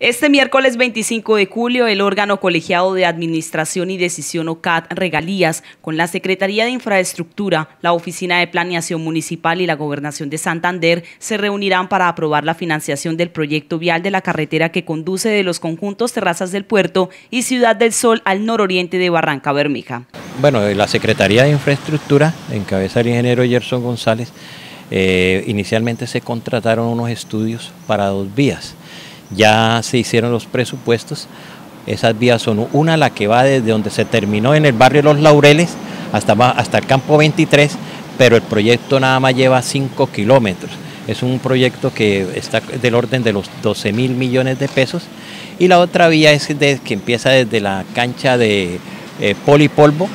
Este miércoles 25 de julio, el órgano colegiado de Administración y Decisión OCAT Regalías, con la Secretaría de Infraestructura, la Oficina de Planeación Municipal y la Gobernación de Santander, se reunirán para aprobar la financiación del proyecto vial de la carretera que conduce de los conjuntos Terrazas del Puerto y Ciudad del Sol al nororiente de Barranca Bermeja. Bueno, la Secretaría de Infraestructura, en cabeza del ingeniero Gerson González, eh, inicialmente se contrataron unos estudios para dos vías ya se hicieron los presupuestos. Esas vías son una la que va desde donde se terminó en el barrio Los Laureles hasta, hasta el campo 23, pero el proyecto nada más lleva 5 kilómetros. Es un proyecto que está del orden de los 12 mil millones de pesos. Y la otra vía es de, que empieza desde la cancha de eh, Polipolvo,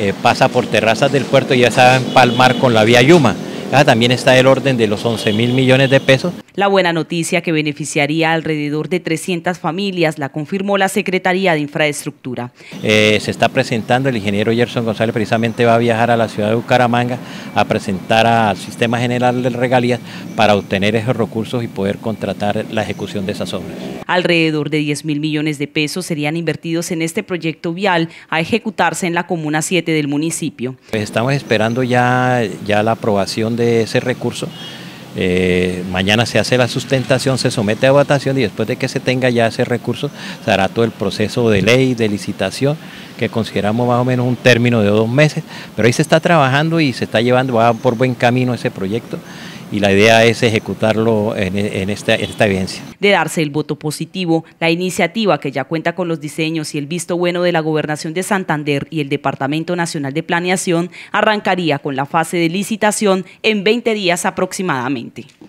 eh, pasa por terrazas del puerto y ya se va a empalmar con la vía Yuma. También está el orden de los 11 mil millones de pesos. La buena noticia que beneficiaría alrededor de 300 familias la confirmó la Secretaría de Infraestructura. Eh, se está presentando, el ingeniero Gerson González precisamente va a viajar a la ciudad de Bucaramanga a presentar al Sistema General de Regalías para obtener esos recursos y poder contratar la ejecución de esas obras. Alrededor de 10 mil millones de pesos serían invertidos en este proyecto vial a ejecutarse en la Comuna 7 del municipio. Pues estamos esperando ya, ya la aprobación de ese recurso eh, mañana se hace la sustentación, se somete a votación y después de que se tenga ya ese recurso, se hará todo el proceso de ley, de licitación, que consideramos más o menos un término de dos meses, pero ahí se está trabajando y se está llevando, va por buen camino ese proyecto y la idea es ejecutarlo en, esta, esta evidencia. De darse el voto positivo, la iniciativa que ya cuenta con los diseños y el visto bueno de la Gobernación de Santander y el Departamento Nacional de Planeación arrancaría con la fase de licitación en 20 días aproximadamente. 2020.